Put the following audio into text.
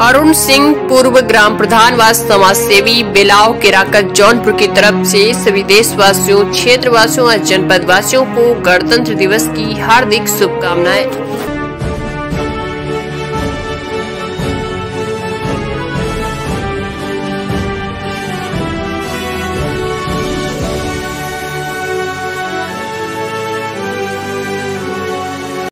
अरुण सिंह पूर्व ग्राम प्रधान व समाज सेवी बेलाव केराकत जौनपुर की तरफ़ से सभी देशवासियों, क्षेत्रवासियों और जनपद वासियों को गणतंत्र दिवस की हार्दिक शुभकामनाएँ।